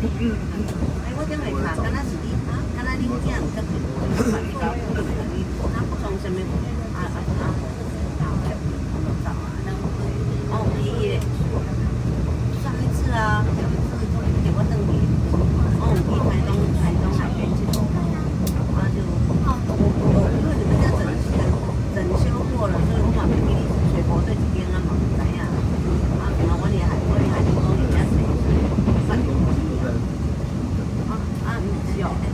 嗯？哎，我点会查，敢若是你，敢若恁囝，甲你，你讲，你，哪不从什么？York.